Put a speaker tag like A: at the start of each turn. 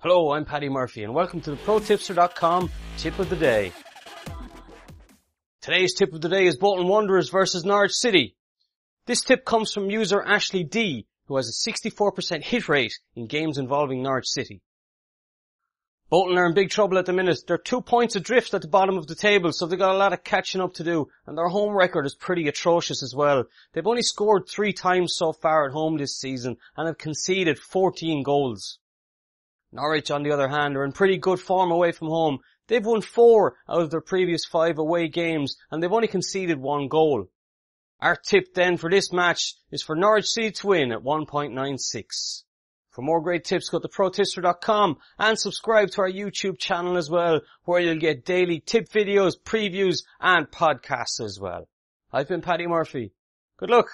A: Hello, I'm Paddy Murphy and welcome to the ProTipster.com tip of the day. Today's tip of the day is Bolton Wanderers versus Norwich City. This tip comes from user Ashley D, who has a 64% hit rate in games involving Norwich City. Bolton are in big trouble at the minute. They're two points adrift at the bottom of the table, so they've got a lot of catching up to do, and their home record is pretty atrocious as well. They've only scored three times so far at home this season, and have conceded 14 goals. Norwich, on the other hand, are in pretty good form away from home. They've won four out of their previous five away games, and they've only conceded one goal. Our tip then for this match is for Norwich City to win at 1.96. For more great tips, go to protipster.com and subscribe to our YouTube channel as well, where you'll get daily tip videos, previews, and podcasts as well. I've been Paddy Murphy. Good luck.